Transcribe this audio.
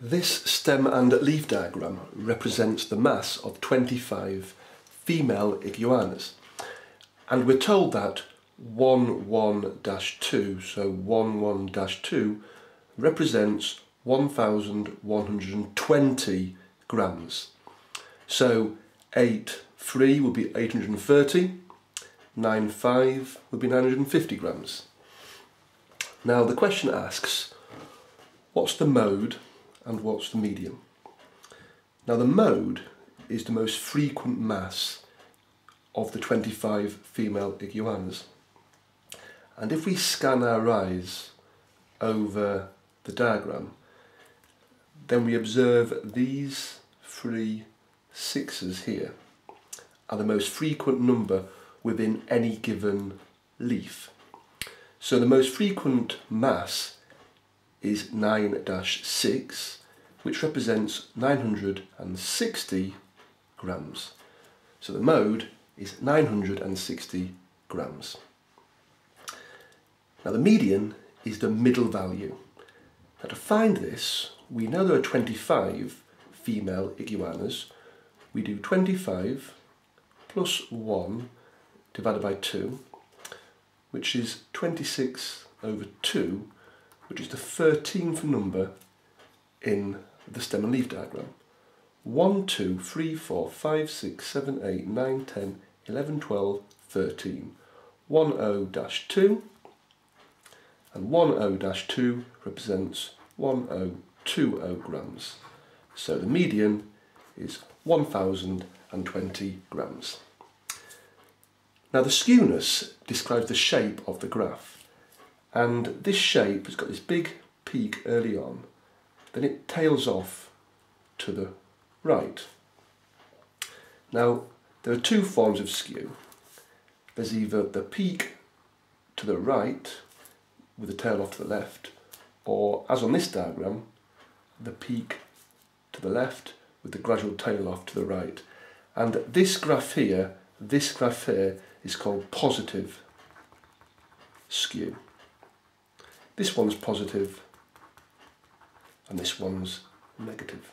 This stem and leaf diagram represents the mass of 25 female iguanas and we're told that 11-2, so 11-2 represents 1120 grams. So 8 3 would be 830, 9 5 would be 950 grams. Now the question asks, what's the mode and what's the median. Now the mode is the most frequent mass of the 25 female iguanas. And if we scan our eyes over the diagram, then we observe these three sixes here are the most frequent number within any given leaf. So the most frequent mass is 9-6 which represents 960 grams. So the mode is 960 grams. Now the median is the middle value. Now to find this, we know there are 25 female iguanas. We do 25 plus 1 divided by 2, which is 26 over 2, which is the 13th number in the stem and leaf diagram. 1, 2, 3, 4, 5, 6, 7, 8, 9, 10, 11, 12, 13. 10-2 and 10-2 represents 1020 grams. So the median is 1020 grams. Now the skewness describes the shape of the graph and this shape has got this big peak early on then it tails off to the right. Now, there are two forms of skew. There's either the peak to the right with the tail off to the left, or as on this diagram, the peak to the left with the gradual tail off to the right. And this graph here, this graph here is called positive skew. This one's positive and this one's negative.